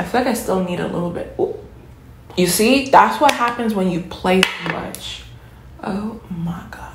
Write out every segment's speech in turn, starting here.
I feel like I still need a little bit. Ooh. You see, that's what happens when you play too much. Oh my God.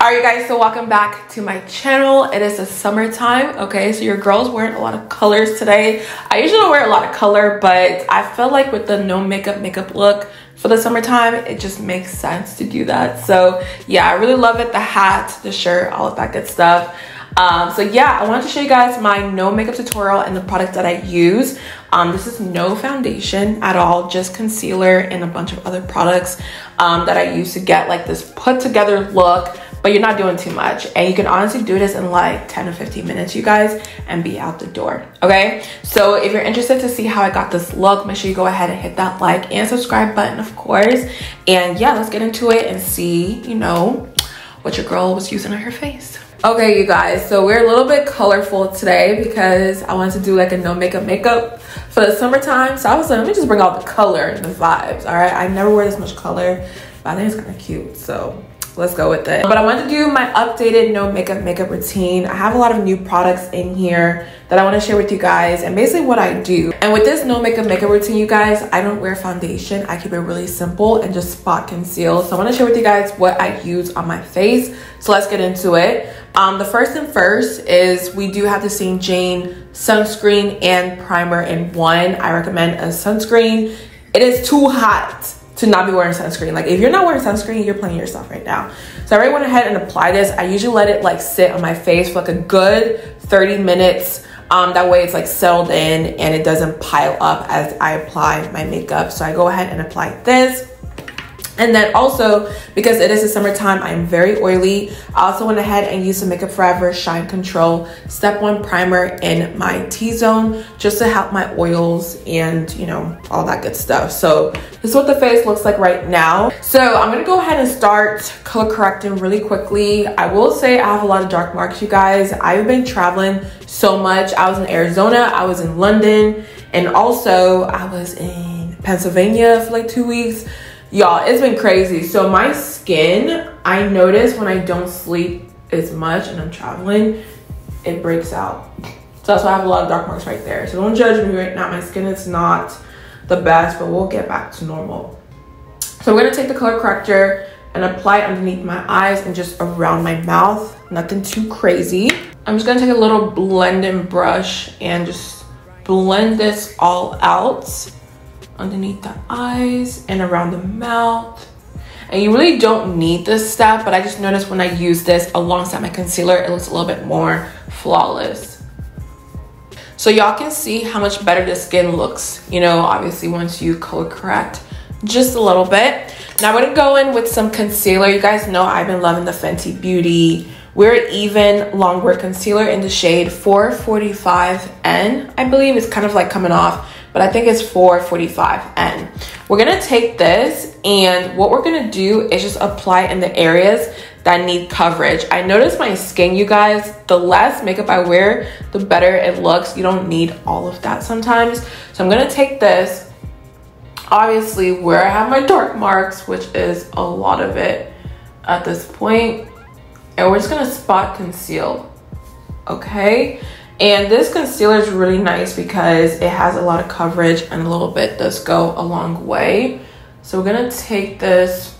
All right, guys, so welcome back to my channel. It is the summertime, okay? So your girl's wearing a lot of colors today. I usually don't wear a lot of color, but I feel like with the no makeup makeup look for the summertime, it just makes sense to do that. So yeah, I really love it. The hat, the shirt, all of that good stuff. Um, so yeah, I wanted to show you guys my no makeup tutorial and the product that I use. Um, this is no foundation at all, just concealer and a bunch of other products um, that I use to get like this put together look but you're not doing too much. And you can honestly do this in like 10 or 15 minutes, you guys, and be out the door, okay? So if you're interested to see how I got this look, make sure you go ahead and hit that like and subscribe button, of course. And yeah, let's get into it and see, you know, what your girl was using on her face. Okay, you guys, so we're a little bit colorful today because I wanted to do like a no makeup makeup for the summertime. So I was like, let me just bring out the color and the vibes, all right? I never wear this much color, but I think it's kind of cute, so let's go with it. But i wanted to do my updated no makeup makeup routine. I have a lot of new products in here that i want to share with you guys and basically what i do. And with this no makeup makeup routine you guys i don't wear foundation. I keep it really simple and just spot conceal. So i want to share with you guys what i use on my face. So let's get into it um, the first and first is we do have the Saint Jane sunscreen and primer in one. I recommend a sunscreen. It is too hot to not be wearing sunscreen. Like if you're not wearing sunscreen, you're playing yourself right now. So I already went ahead and applied this. I usually let it like sit on my face for like a good 30 minutes. Um, that way it's like settled in and it doesn't pile up as I apply my makeup. So I go ahead and apply this. And then also, because it is the summertime, I'm very oily. I also went ahead and used the Makeup Forever Shine Control Step 1 Primer in my T-zone just to help my oils and, you know, all that good stuff. So this is what the face looks like right now. So I'm going to go ahead and start color correcting really quickly. I will say I have a lot of dark marks, you guys. I've been traveling so much. I was in Arizona, I was in London, and also I was in Pennsylvania for like two weeks y'all it's been crazy. So my skin i notice when i don't sleep as much and i'm traveling it breaks out. So that's why i have a lot of dark marks right there. So don't judge me right now. My skin is not the best but we'll get back to normal. So i'm going to take the color corrector and apply it underneath my eyes and just around my mouth. Nothing too crazy. I'm just going to take a little blending brush and just blend this all out underneath the eyes and around the mouth. And you really don't need this stuff, but I just noticed when I use this alongside my concealer, it looks a little bit more flawless. So y'all can see how much better the skin looks, you know, obviously once you color correct just a little bit. Now I'm gonna go in with some concealer. You guys know I've been loving the Fenty Beauty We're Even Longwear Concealer in the shade 445N. I believe it's kind of like coming off but I think it's 445N. We're gonna take this and what we're gonna do is just apply in the areas that need coverage. I notice my skin, you guys, the less makeup I wear, the better it looks. You don't need all of that sometimes. So I'm gonna take this, obviously where I have my dark marks, which is a lot of it at this point, and we're just gonna spot conceal, okay? And this concealer is really nice because it has a lot of coverage and a little bit does go a long way. So we're gonna take this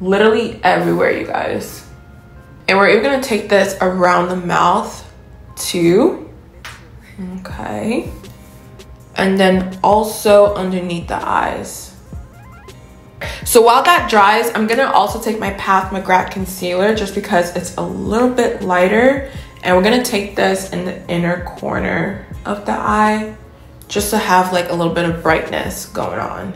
literally everywhere, you guys. And we're even gonna take this around the mouth too. Okay. And then also underneath the eyes. So while that dries, I'm gonna also take my Pat McGrath concealer just because it's a little bit lighter and we're gonna take this in the inner corner of the eye just to have like a little bit of brightness going on.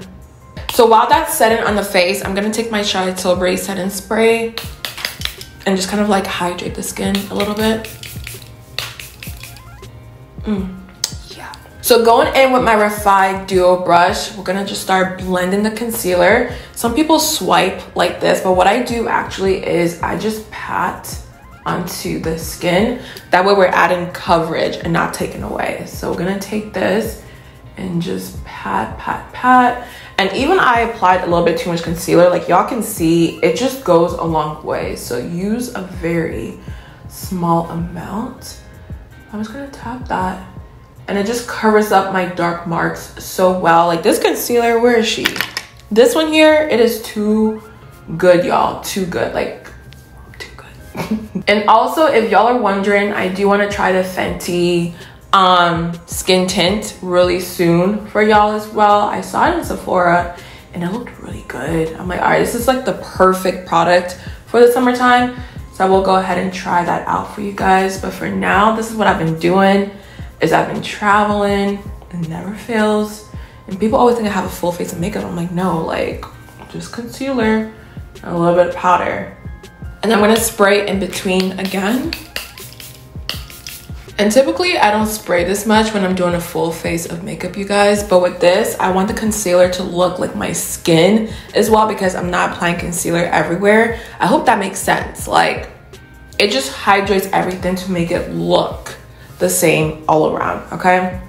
So while that's setting on the face, I'm gonna take my Charlotte Tilbury setting spray and just kind of like hydrate the skin a little bit. Mm, yeah. So going in with my Refy Duo brush, we're gonna just start blending the concealer. Some people swipe like this, but what I do actually is I just pat onto the skin. That way we're adding coverage and not taking away. So we're gonna take this and just pat, pat, pat. And even I applied a little bit too much concealer. Like y'all can see, it just goes a long way. So use a very small amount. I'm just gonna tap that. And it just covers up my dark marks so well. Like this concealer, where is she? This one here, it is too good, y'all. Too good. Like. And also, if y'all are wondering, I do want to try the Fenty um, skin tint really soon for y'all as well. I saw it in Sephora and it looked really good. I'm like, all right, this is like the perfect product for the summertime. So I will go ahead and try that out for you guys. But for now, this is what I've been doing is I've been traveling. It never fails. And people always think I have a full face of makeup. I'm like, no, like just concealer a little bit of powder. And I'm gonna spray in between again. And typically I don't spray this much when I'm doing a full face of makeup, you guys. But with this, I want the concealer to look like my skin as well because I'm not applying concealer everywhere. I hope that makes sense. Like, it just hydrates everything to make it look the same all around, okay?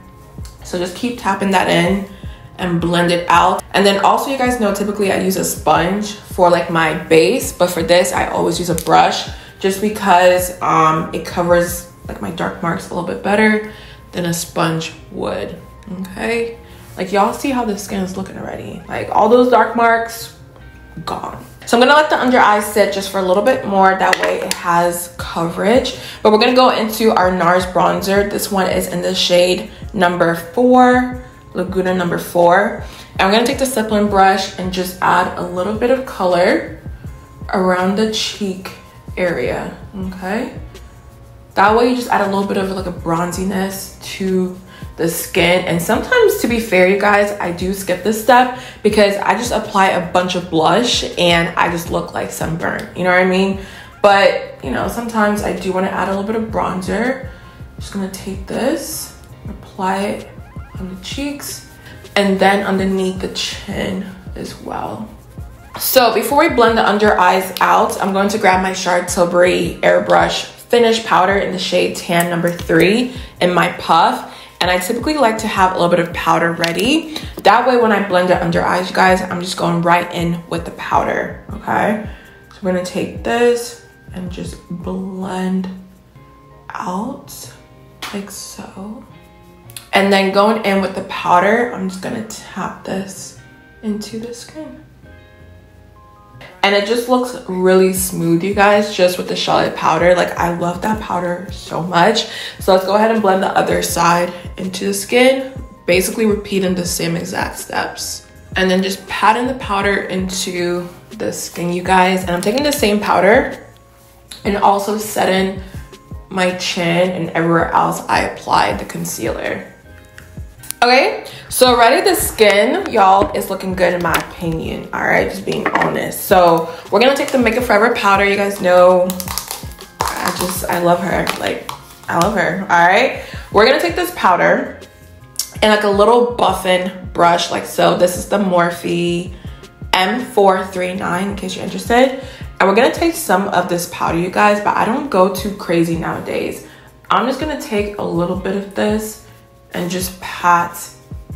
So just keep tapping that in and blend it out. And then also you guys know typically I use a sponge for like my base, but for this I always use a brush just because um, it covers like my dark marks a little bit better than a sponge would, okay? Like y'all see how the skin is looking already. Like all those dark marks, gone. So I'm gonna let the under eye sit just for a little bit more. That way it has coverage. But we're gonna go into our NARS bronzer. This one is in the shade number four, Laguna number four. I'm gonna take the stippling brush and just add a little bit of color around the cheek area, okay? That way you just add a little bit of like a bronziness to the skin. And sometimes to be fair, you guys, I do skip this step because I just apply a bunch of blush and I just look like sunburn. You know what I mean? But you know, sometimes I do want to add a little bit of bronzer. I'm just gonna take this, apply it on the cheeks, and then underneath the chin as well. So before we blend the under eyes out, I'm going to grab my Charlotte Tilbury airbrush finish powder in the shade tan number three in my puff. And I typically like to have a little bit of powder ready. That way when I blend it under eyes, you guys, I'm just going right in with the powder, okay? So I'm gonna take this and just blend out like so. And then going in with the powder, I'm just gonna tap this into the skin. And it just looks really smooth you guys just with the Charlotte powder. Like I love that powder so much. So let's go ahead and blend the other side into the skin basically repeating the same exact steps. And then just patting the powder into the skin you guys. And I'm taking the same powder and also setting my chin and everywhere else I applied the concealer Okay, so already the skin, y'all, is looking good in my opinion. All right, just being honest. So we're gonna take the Make Makeup Forever powder. You guys know, I just, I love her. Like, I love her, all right? We're gonna take this powder and like a little buffing brush like so. This is the Morphe M439 in case you're interested. And we're gonna take some of this powder, you guys, but I don't go too crazy nowadays. I'm just gonna take a little bit of this and just pat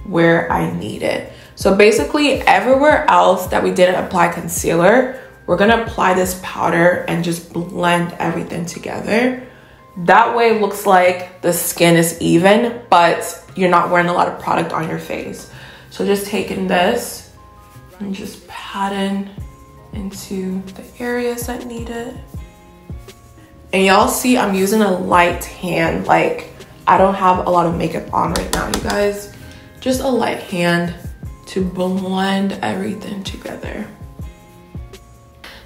where I need it. So basically everywhere else that we didn't apply concealer, we're gonna apply this powder and just blend everything together. That way it looks like the skin is even, but you're not wearing a lot of product on your face. So just taking this and just patting into the areas that need it. And y'all see I'm using a light hand, like I don't have a lot of makeup on right now, you guys. Just a light hand to blend everything together.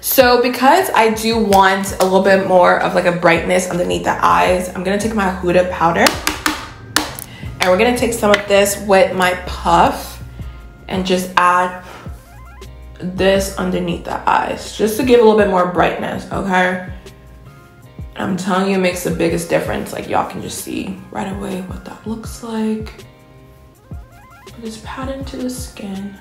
So because I do want a little bit more of like a brightness underneath the eyes, I'm gonna take my Huda powder and we're gonna take some of this with my puff and just add this underneath the eyes just to give a little bit more brightness, okay? I'm telling you, it makes the biggest difference. Like y'all can just see right away what that looks like. This pat into the skin.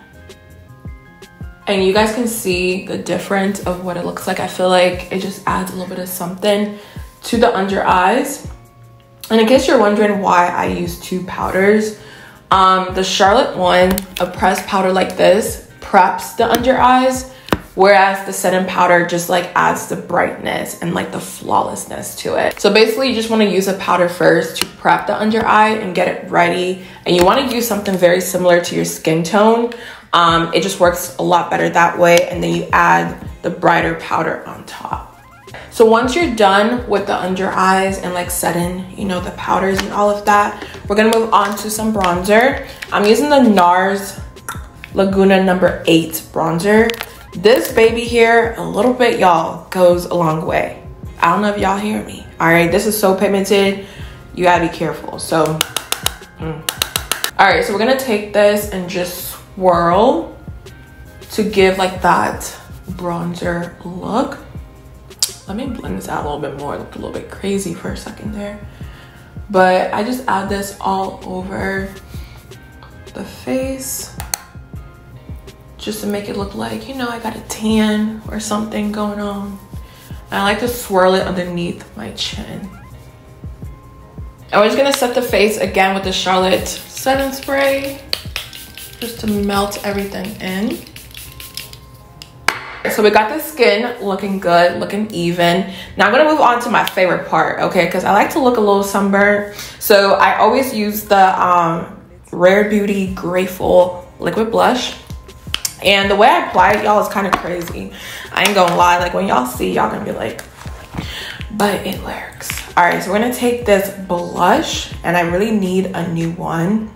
And you guys can see the difference of what it looks like. I feel like it just adds a little bit of something to the under eyes. And in case you're wondering why I use two powders, um, the Charlotte one, a pressed powder like this, preps the under eyes whereas the setting powder just like adds the brightness and like the flawlessness to it. So basically you just want to use a powder first to prep the under eye and get it ready. And you want to use something very similar to your skin tone. Um, it just works a lot better that way. And then you add the brighter powder on top. So once you're done with the under eyes and like setting, you know, the powders and all of that, we're gonna move on to some bronzer. I'm using the NARS Laguna number eight bronzer. This baby here, a little bit, y'all, goes a long way. I don't know if y'all hear me. All right, this is so pigmented. You gotta be careful. So, mm. all right, so we're gonna take this and just swirl to give like that bronzer look. Let me blend this out a little bit more. It looked a little bit crazy for a second there. But I just add this all over the face just to make it look like, you know, I got a tan or something going on. I like to swirl it underneath my chin. Just gonna set the face again with the Charlotte setting spray just to melt everything in. So we got the skin looking good, looking even. Now I'm gonna move on to my favorite part, okay? Because I like to look a little sunburned. So I always use the um, Rare Beauty Grateful Liquid Blush. And the way I apply it, y'all, is kind of crazy. I ain't gonna lie. Like, when y'all see, y'all gonna be like, but it works. All right, so we're gonna take this blush, and I really need a new one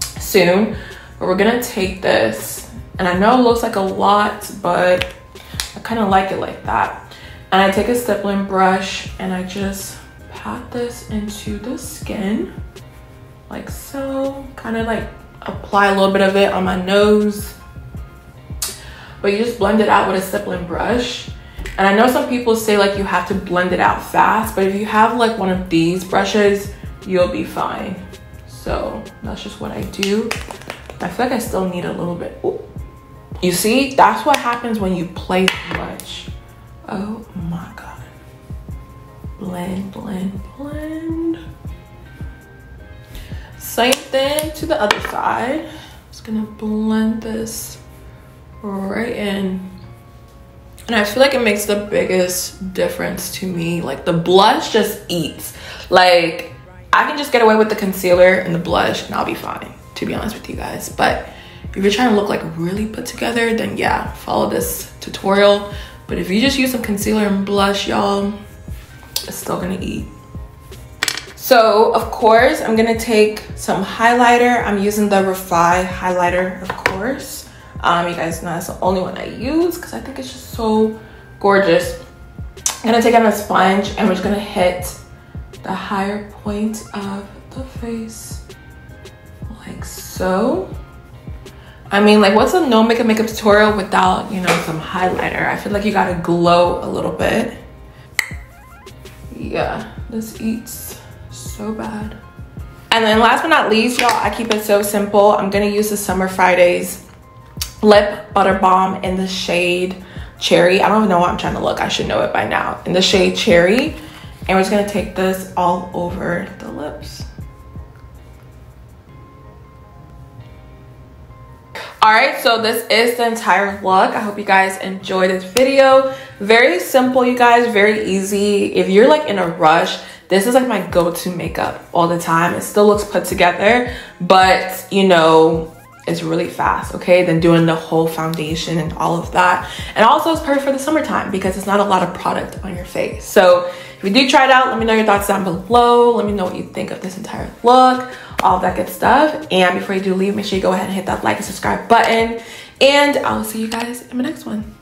soon. But we're gonna take this, and I know it looks like a lot, but I kind of like it like that. And I take a stippling brush, and I just pat this into the skin, like so. Kind of like apply a little bit of it on my nose but you just blend it out with a stippling brush. And I know some people say like you have to blend it out fast, but if you have like one of these brushes, you'll be fine. So that's just what I do. I feel like I still need a little bit. Ooh. You see, that's what happens when you play too much. Oh my God. Blend, blend, blend. Same thing to the other side. Just gonna blend this right in. And I feel like it makes the biggest difference to me. Like the blush just eats. Like I can just get away with the concealer and the blush and I'll be fine, to be honest with you guys. But if you're trying to look like really put together, then yeah, follow this tutorial. But if you just use some concealer and blush, y'all, it's still gonna eat. So of course, I'm gonna take some highlighter. I'm using the Refy highlighter, of course. Um, you guys know that's the only one I use because I think it's just so gorgeous. I'm gonna take out a sponge and we're just gonna hit the higher point of the face like so. I mean, like what's a no makeup makeup tutorial without, you know, some highlighter? I feel like you gotta glow a little bit. Yeah, this eats so bad. And then last but not least, y'all, I keep it so simple. I'm gonna use the Summer Fridays lip butter balm in the shade cherry. I don't even know what i'm trying to look. I should know it by now. In the shade cherry. And we're just gonna take this all over the lips. All right so this is the entire look. I hope you guys enjoyed this video. Very simple you guys. Very easy. If you're like in a rush this is like my go-to makeup all the time. It still looks put together but you know is really fast, okay, than doing the whole foundation and all of that. And also it's perfect for the summertime because it's not a lot of product on your face. So if you do try it out, let me know your thoughts down below. Let me know what you think of this entire look, all that good stuff. And before you do leave, make sure you go ahead and hit that like and subscribe button. And I'll see you guys in my next one.